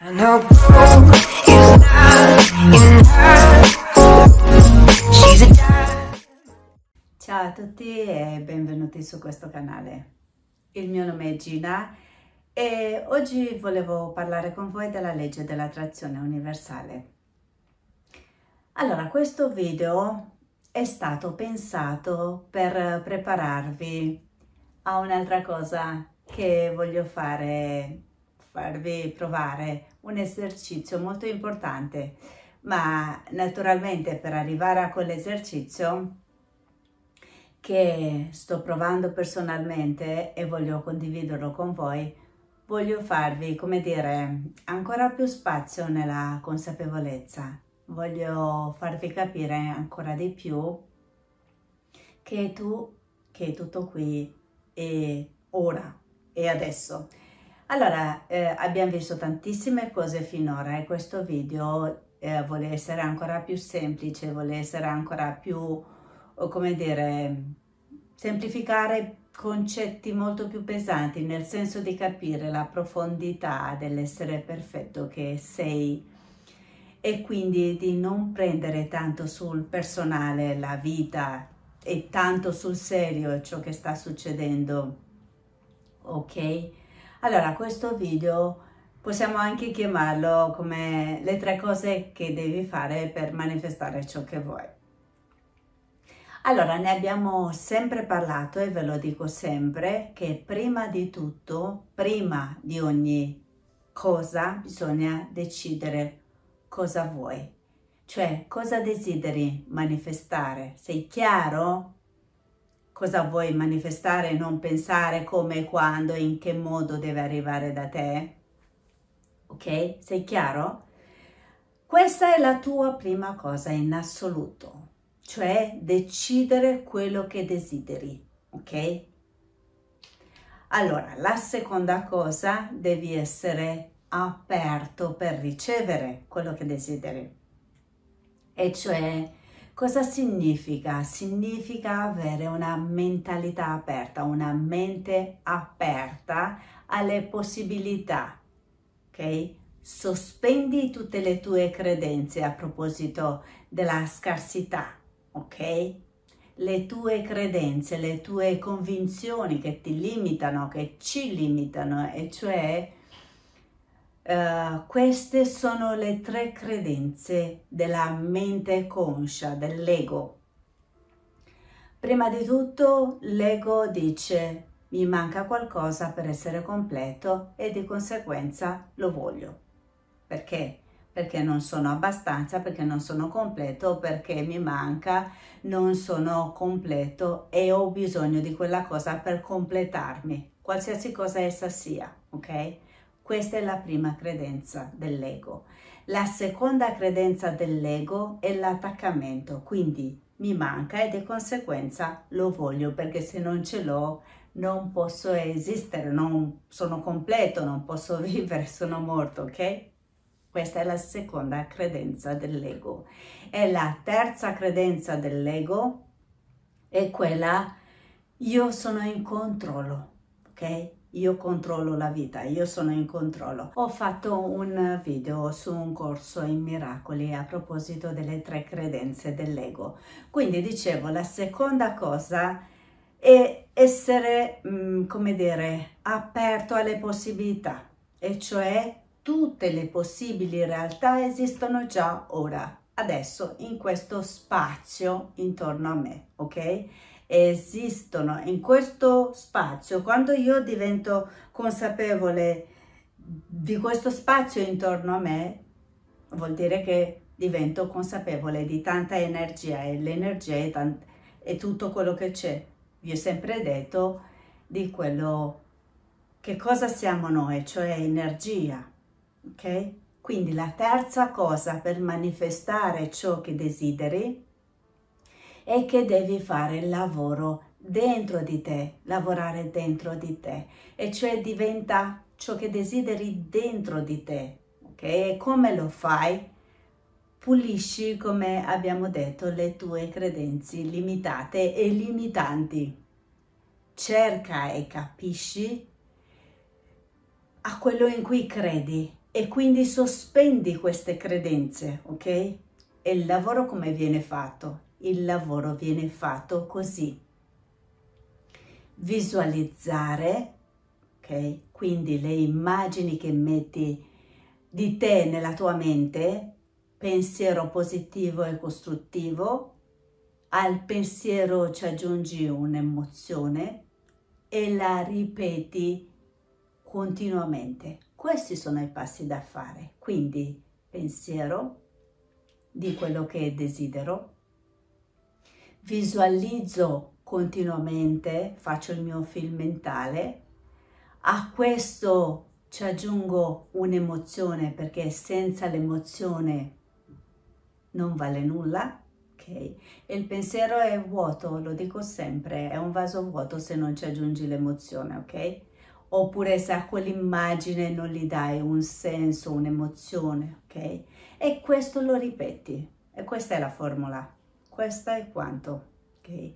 Ciao a tutti e benvenuti su questo canale. Il mio nome è Gina e oggi volevo parlare con voi della legge dell'attrazione universale. Allora, questo video è stato pensato per prepararvi a un'altra cosa che voglio fare, farvi provare un esercizio molto importante, ma naturalmente per arrivare a quell'esercizio che sto provando personalmente e voglio condividerlo con voi, voglio farvi, come dire, ancora più spazio nella consapevolezza. Voglio farvi capire ancora di più che tu, che è tutto qui e ora e adesso. Allora, eh, abbiamo visto tantissime cose finora e questo video eh, vuole essere ancora più semplice, vuole essere ancora più, come dire, semplificare concetti molto più pesanti nel senso di capire la profondità dell'essere perfetto che sei e quindi di non prendere tanto sul personale la vita e tanto sul serio ciò che sta succedendo, ok? Allora, questo video possiamo anche chiamarlo come le tre cose che devi fare per manifestare ciò che vuoi. Allora, ne abbiamo sempre parlato e ve lo dico sempre che prima di tutto, prima di ogni cosa, bisogna decidere cosa vuoi. Cioè, cosa desideri manifestare? Sei chiaro? Cosa vuoi manifestare, non pensare come, quando, in che modo deve arrivare da te. Ok? Sei chiaro? Questa è la tua prima cosa in assoluto, cioè decidere quello che desideri, ok? Allora, la seconda cosa, devi essere aperto per ricevere quello che desideri, e cioè Cosa significa? Significa avere una mentalità aperta, una mente aperta alle possibilità, ok? Sospendi tutte le tue credenze a proposito della scarsità, ok? Le tue credenze, le tue convinzioni che ti limitano, che ci limitano, e cioè Uh, queste sono le tre credenze della mente conscia, dell'ego. Prima di tutto l'ego dice mi manca qualcosa per essere completo e di conseguenza lo voglio. Perché? Perché non sono abbastanza, perché non sono completo, perché mi manca, non sono completo e ho bisogno di quella cosa per completarmi, qualsiasi cosa essa sia, ok? Questa è la prima credenza dell'ego. La seconda credenza dell'ego è l'attaccamento, quindi mi manca e di conseguenza lo voglio perché se non ce l'ho non posso esistere, non sono completo, non posso vivere, sono morto, ok? Questa è la seconda credenza dell'ego. E la terza credenza dell'ego è quella io sono in controllo, ok? Io controllo la vita, io sono in controllo. Ho fatto un video su un corso in miracoli a proposito delle tre credenze dell'ego. Quindi dicevo, la seconda cosa è essere, mm, come dire, aperto alle possibilità, e cioè tutte le possibili realtà esistono già ora, adesso, in questo spazio intorno a me, ok? Esistono in questo spazio, quando io divento consapevole di questo spazio intorno a me, vuol dire che divento consapevole di tanta energia e l'energia è, tutto quello che c'è. Vi ho sempre detto di quello che cosa siamo noi, cioè energia, ok? Quindi la terza cosa per manifestare ciò che desideri è che devi fare il lavoro dentro di te, lavorare dentro di te, e cioè diventa ciò che desideri dentro di te, ok? Come lo fai? Pulisci, come abbiamo detto, le tue credenze limitate e limitanti. Cerca e capisci a quello in cui credi e quindi sospendi queste credenze, ok? E il lavoro come viene fatto? Il lavoro viene fatto così. Visualizzare, ok? Quindi le immagini che metti di te nella tua mente, pensiero positivo e costruttivo, al pensiero ci aggiungi un'emozione e la ripeti continuamente. Questi sono i passi da fare. Quindi pensiero di quello che desidero, visualizzo continuamente, faccio il mio film mentale, a questo ci aggiungo un'emozione perché senza l'emozione non vale nulla, ok? Il pensiero è vuoto, lo dico sempre, è un vaso vuoto se non ci aggiungi l'emozione, ok? Oppure se a quell'immagine non gli dai un senso, un'emozione, ok? E questo lo ripeti. E questa è la formula. Questa è quanto, ok?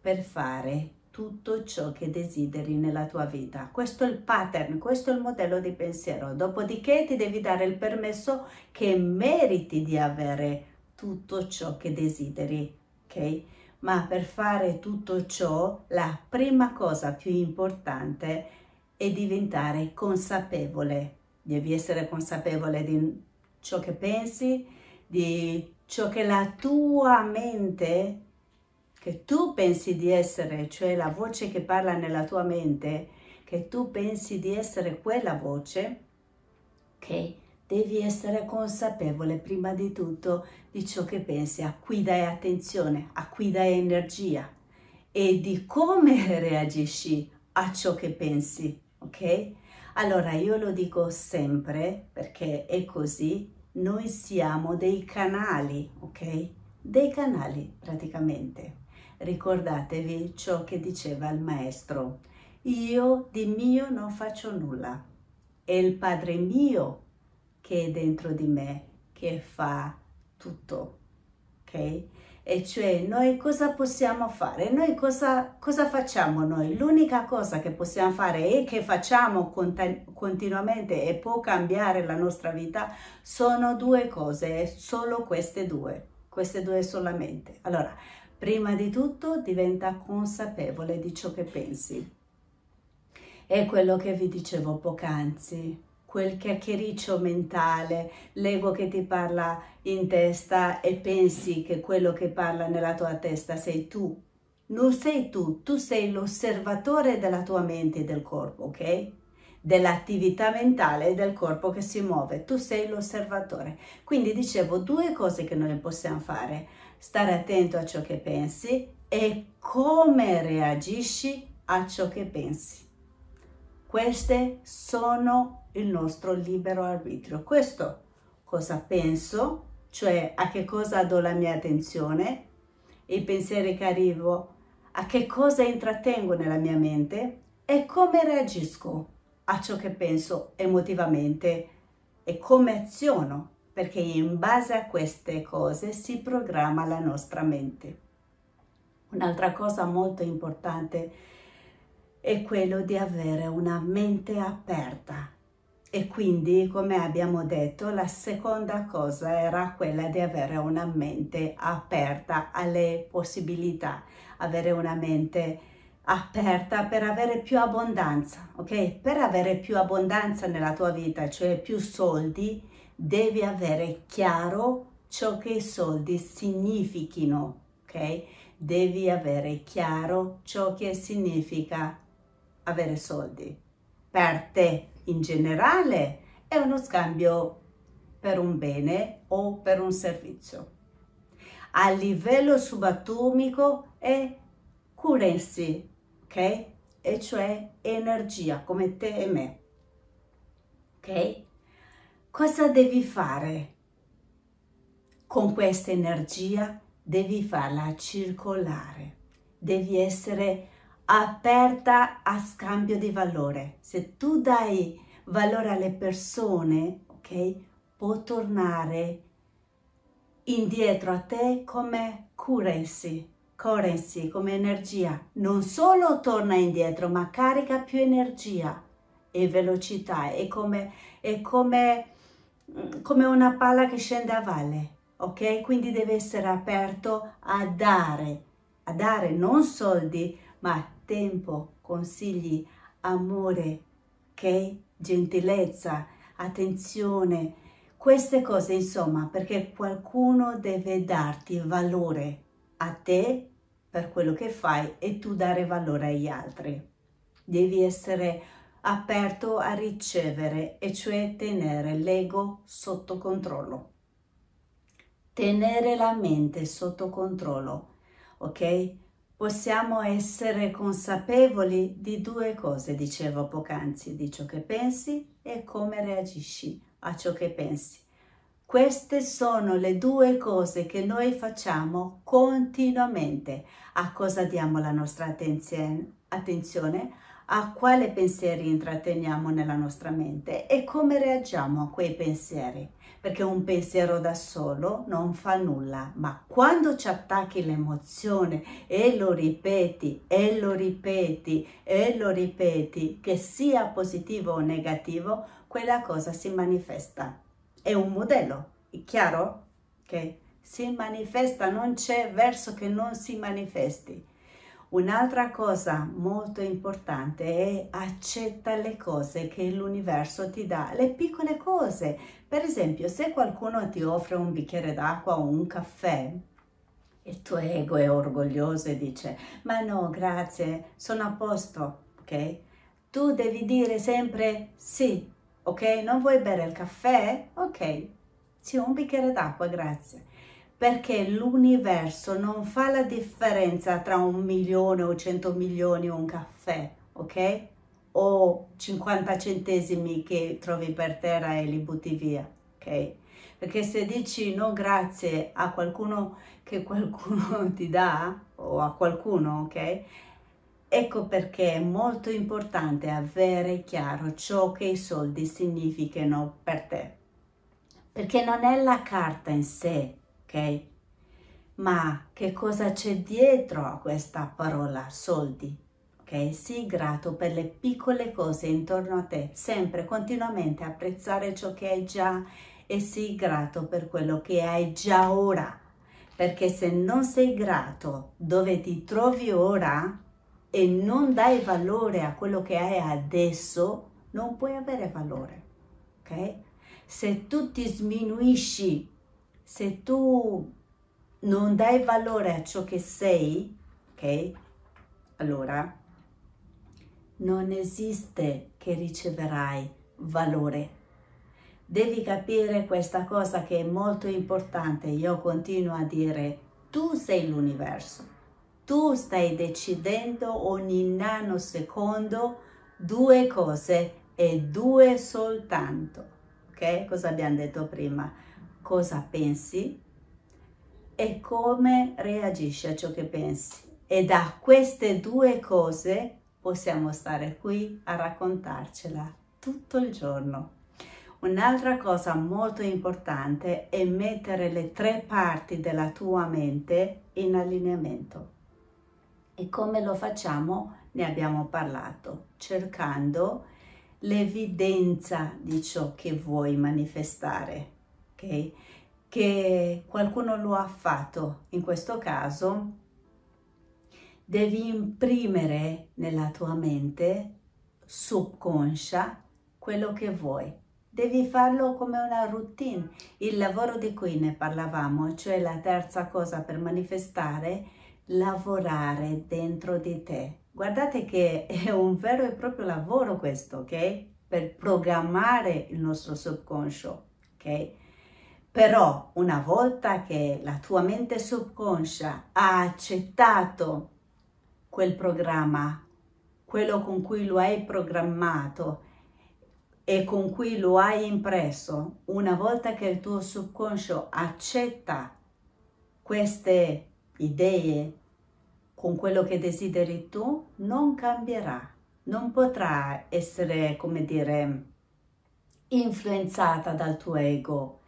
Per fare tutto ciò che desideri nella tua vita. Questo è il pattern, questo è il modello di pensiero. Dopodiché ti devi dare il permesso che meriti di avere tutto ciò che desideri, ok? Ma per fare tutto ciò, la prima cosa più importante è diventare consapevole. Devi essere consapevole di ciò che pensi, di ciò che la tua mente, che tu pensi di essere, cioè la voce che parla nella tua mente, che tu pensi di essere quella voce, ok? Devi essere consapevole prima di tutto di ciò che pensi, a cui dai attenzione, a cui dai energia e di come reagisci a ciò che pensi, ok? Allora io lo dico sempre perché è così, noi siamo dei canali, ok? Dei canali praticamente. Ricordatevi ciò che diceva il maestro. Io di mio non faccio nulla. È il Padre mio che è dentro di me che fa tutto, ok? E cioè noi cosa possiamo fare? Noi cosa, cosa facciamo noi? L'unica cosa che possiamo fare e che facciamo continuamente e può cambiare la nostra vita sono due cose, solo queste due, queste due solamente. Allora, prima di tutto diventa consapevole di ciò che pensi. È quello che vi dicevo poc'anzi quel chiacchiericcio mentale, l'ego che ti parla in testa e pensi che quello che parla nella tua testa sei tu. Non sei tu, tu sei l'osservatore della tua mente e del corpo, ok? Dell'attività mentale e del corpo che si muove, tu sei l'osservatore. Quindi dicevo due cose che noi possiamo fare, stare attento a ciò che pensi e come reagisci a ciò che pensi. Queste sono il nostro libero arbitrio. Questo cosa penso, cioè a che cosa do la mia attenzione, i pensieri che arrivo, a che cosa intrattengo nella mia mente? E come reagisco a ciò che penso emotivamente? E come aziono, perché in base a queste cose si programma la nostra mente. Un'altra cosa molto importante è è quello di avere una mente aperta. E quindi, come abbiamo detto, la seconda cosa era quella di avere una mente aperta alle possibilità, avere una mente aperta per avere più abbondanza, ok? Per avere più abbondanza nella tua vita, cioè più soldi, devi avere chiaro ciò che i soldi significhino, ok? Devi avere chiaro ciò che significa avere soldi. Per te in generale è uno scambio per un bene o per un servizio. A livello subatomico è currency, ok? E cioè energia come te e me. Ok? Cosa devi fare? Con questa energia devi farla circolare. Devi essere aperta a scambio di valore. Se tu dai valore alle persone, ok, può tornare indietro a te come currency, currency, come energia. Non solo torna indietro, ma carica più energia e velocità. È come, è come mm, come una palla che scende a valle, ok? Quindi deve essere aperto a dare, a dare non soldi, ma tempo, consigli, amore, ok? Gentilezza, attenzione, queste cose insomma, perché qualcuno deve darti valore a te per quello che fai e tu dare valore agli altri. Devi essere aperto a ricevere e cioè tenere l'ego sotto controllo. Tenere la mente sotto controllo, ok? Possiamo essere consapevoli di due cose, dicevo poc'anzi, di ciò che pensi e come reagisci a ciò che pensi. Queste sono le due cose che noi facciamo continuamente. A cosa diamo la nostra attenzione? a quale pensieri intratteniamo nella nostra mente e come reagiamo a quei pensieri. Perché un pensiero da solo non fa nulla, ma quando ci attacchi l'emozione e lo ripeti e lo ripeti e lo ripeti, che sia positivo o negativo, quella cosa si manifesta. È un modello, è chiaro? Che si manifesta, non c'è verso che non si manifesti. Un'altra cosa molto importante è accetta le cose che l'universo ti dà, le piccole cose. Per esempio, se qualcuno ti offre un bicchiere d'acqua o un caffè, il tuo ego è orgoglioso e dice, ma no, grazie, sono a posto, ok? Tu devi dire sempre sì, ok? Non vuoi bere il caffè? Ok, sì, un bicchiere d'acqua, grazie perché l'universo non fa la differenza tra un milione o cento milioni o un caffè, ok? O 50 centesimi che trovi per terra e li butti via, ok? Perché se dici no grazie a qualcuno che qualcuno ti dà o a qualcuno, ok? Ecco perché è molto importante avere chiaro ciò che i soldi significano per te. Perché non è la carta in sé, ok? Ma che cosa c'è dietro a questa parola soldi? Ok? Sii grato per le piccole cose intorno a te, sempre, continuamente apprezzare ciò che hai già e sii grato per quello che hai già ora. Perché se non sei grato dove ti trovi ora e non dai valore a quello che hai adesso, non puoi avere valore. Ok? Se tu ti sminuisci se tu non dai valore a ciò che sei, ok? Allora non esiste che riceverai valore. Devi capire questa cosa che è molto importante. Io continuo a dire, tu sei l'universo. Tu stai decidendo ogni nanosecondo due cose e due soltanto. Ok? Cosa abbiamo detto prima? Cosa pensi e come reagisci a ciò che pensi. E da queste due cose possiamo stare qui a raccontarcela tutto il giorno. Un'altra cosa molto importante è mettere le tre parti della tua mente in allineamento. E come lo facciamo? Ne abbiamo parlato, cercando l'evidenza di ciò che vuoi manifestare ok? Che qualcuno lo ha fatto, in questo caso devi imprimere nella tua mente subconscia quello che vuoi. Devi farlo come una routine. Il lavoro di cui ne parlavamo, cioè la terza cosa per manifestare, lavorare dentro di te. Guardate che è un vero e proprio lavoro questo, ok? Per programmare il nostro subconscio, ok? Però una volta che la tua mente subconscia ha accettato quel programma, quello con cui lo hai programmato e con cui lo hai impresso, una volta che il tuo subconscio accetta queste idee con quello che desideri tu, non cambierà, non potrà essere, come dire, influenzata dal tuo ego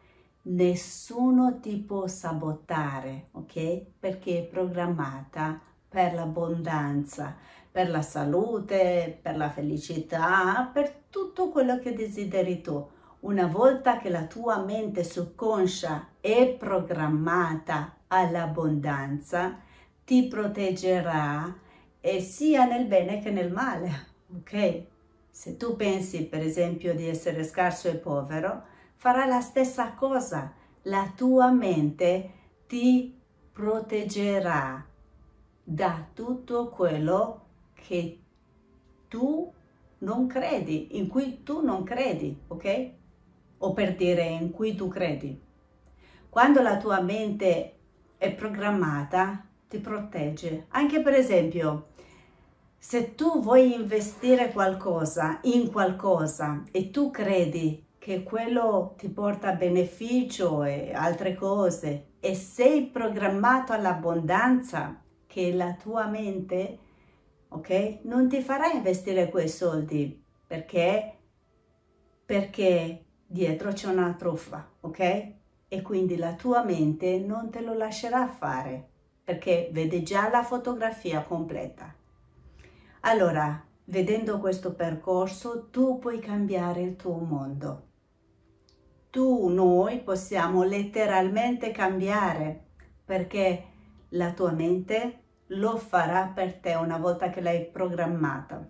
nessuno ti può sabotare, ok? Perché è programmata per l'abbondanza, per la salute, per la felicità, per tutto quello che desideri tu. Una volta che la tua mente subconscia è programmata all'abbondanza, ti proteggerà e sia nel bene che nel male, ok? Se tu pensi per esempio di essere scarso e povero, farà la stessa cosa. La tua mente ti proteggerà da tutto quello che tu non credi, in cui tu non credi, ok? O per dire in cui tu credi. Quando la tua mente è programmata, ti protegge. Anche per esempio, se tu vuoi investire qualcosa in qualcosa e tu credi che quello ti porta beneficio e altre cose e sei programmato all'abbondanza che la tua mente, ok, non ti farà investire quei soldi perché perché dietro c'è una truffa, ok? E quindi la tua mente non te lo lascerà fare perché vede già la fotografia completa. Allora, vedendo questo percorso, tu puoi cambiare il tuo mondo. Tu, noi possiamo letteralmente cambiare perché la tua mente lo farà per te una volta che l'hai programmata.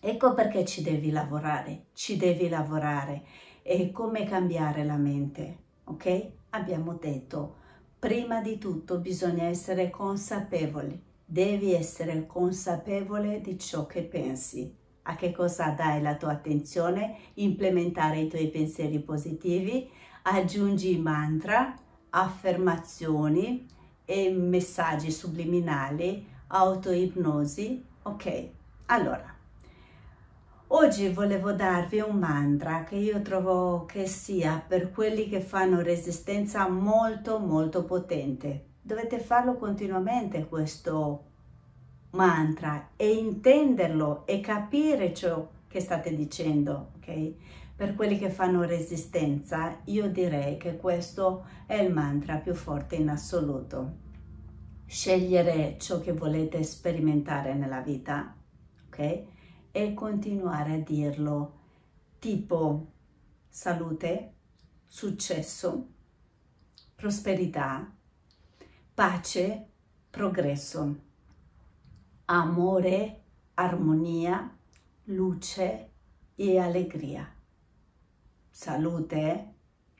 Ecco perché ci devi lavorare, ci devi lavorare. E come cambiare la mente, ok? Abbiamo detto, prima di tutto bisogna essere consapevoli Devi essere consapevole di ciò che pensi, a che cosa dai la tua attenzione, implementare i tuoi pensieri positivi, aggiungi mantra, affermazioni e messaggi subliminali, autoipnosi. Ok, allora, oggi volevo darvi un mantra che io trovo che sia per quelli che fanno resistenza molto molto potente. Dovete farlo continuamente questo mantra e intenderlo e capire ciò che state dicendo, ok? Per quelli che fanno resistenza, io direi che questo è il mantra più forte in assoluto. Scegliere ciò che volete sperimentare nella vita, ok? E continuare a dirlo tipo salute, successo, prosperità, pace, progresso, amore, armonia, luce e allegria. Salute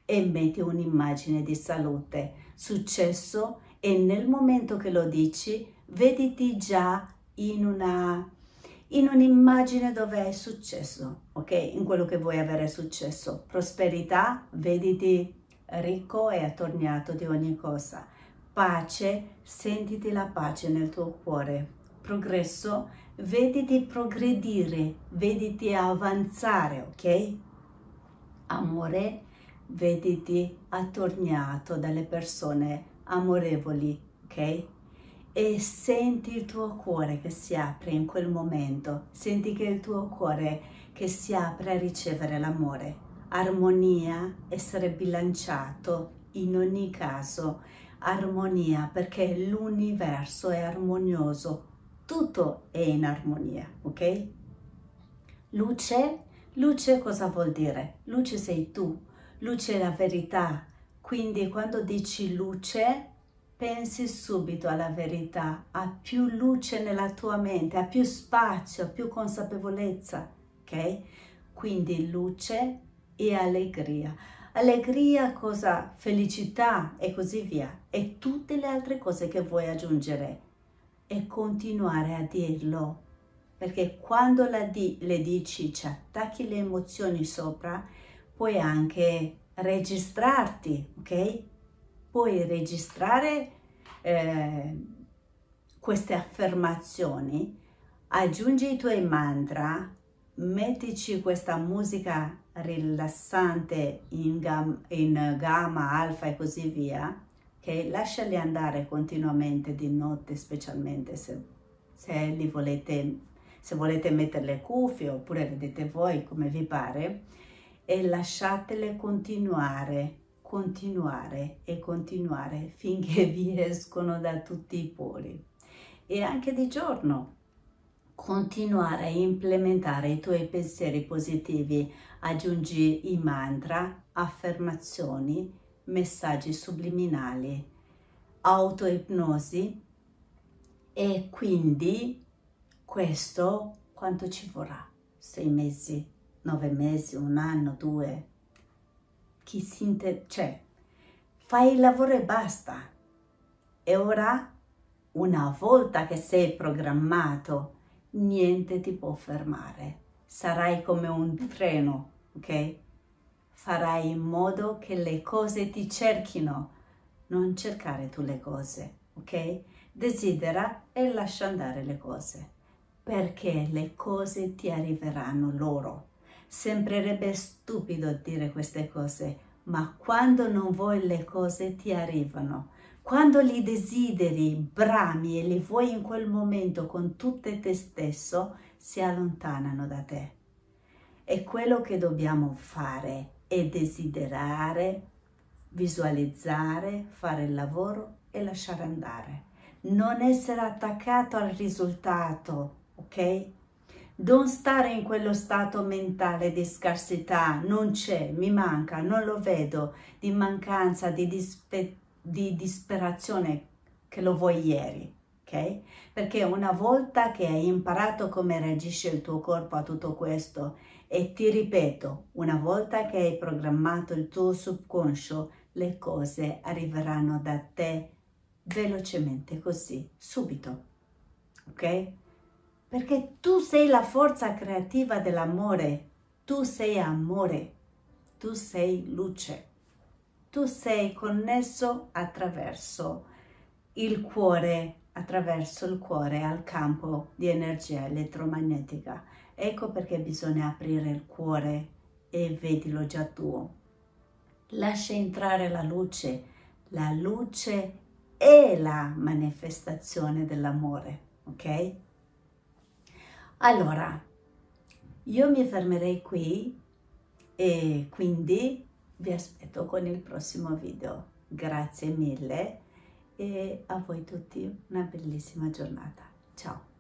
e metti un'immagine di salute, successo e nel momento che lo dici vediti già in una in un'immagine dove è successo, ok? In quello che vuoi avere successo. Prosperità, vediti ricco e attorniato di ogni cosa pace, sentiti la pace nel tuo cuore. Progresso, vediti progredire, vediti avanzare, ok? Amore, vediti attorniato dalle persone amorevoli, ok? E senti il tuo cuore che si apre in quel momento, senti che il tuo cuore che si apre a ricevere l'amore. Armonia, essere bilanciato in ogni caso armonia perché l'universo è armonioso, tutto è in armonia, ok? Luce, luce cosa vuol dire? Luce sei tu, luce è la verità, quindi quando dici luce pensi subito alla verità, ha più luce nella tua mente, ha più spazio, ha più consapevolezza, ok? Quindi luce e allegria allegria, cosa, felicità e così via, e tutte le altre cose che vuoi aggiungere e continuare a dirlo, perché quando di, le dici, ci attacchi le emozioni sopra, puoi anche registrarti, ok? Puoi registrare eh, queste affermazioni, aggiungi i tuoi mantra, mettici questa musica rilassante in, gam, in gamma, alfa e così via, che lasciali andare continuamente di notte, specialmente se, se li volete, se volete mettere le cuffie oppure vedete voi come vi pare, e lasciatele continuare, continuare e continuare finché vi escono da tutti i pori. E anche di giorno, continuare a implementare i tuoi pensieri positivi, aggiungi i mantra, affermazioni, messaggi subliminali, autoipnosi e quindi questo quanto ci vorrà? Sei mesi, nove mesi, un anno, due? Chi si cioè, fai il lavoro e basta. E ora, una volta che sei programmato, niente ti può fermare. Sarai come un treno, ok? Farai in modo che le cose ti cerchino, non cercare tu le cose, ok? Desidera e lascia andare le cose, perché le cose ti arriveranno loro. Sembrerebbe stupido dire queste cose, ma quando non vuoi le cose ti arrivano. Quando li desideri, brami e li vuoi in quel momento con tutte te stesso, si allontanano da te. E quello che dobbiamo fare è desiderare, visualizzare, fare il lavoro e lasciare andare. Non essere attaccato al risultato, ok? Non stare in quello stato mentale di scarsità, non c'è, mi manca, non lo vedo, di mancanza, di dispetto di disperazione che lo vuoi ieri, ok? Perché una volta che hai imparato come reagisce il tuo corpo a tutto questo e ti ripeto, una volta che hai programmato il tuo subconscio, le cose arriveranno da te velocemente così, subito, ok? Perché tu sei la forza creativa dell'amore, tu sei amore, tu sei luce tu sei connesso attraverso il cuore, attraverso il cuore al campo di energia elettromagnetica. Ecco perché bisogna aprire il cuore e vedilo già tuo. Lascia entrare la luce. La luce è la manifestazione dell'amore, ok? Allora, io mi fermerei qui e quindi vi aspetto con il prossimo video. Grazie mille e a voi tutti una bellissima giornata. Ciao!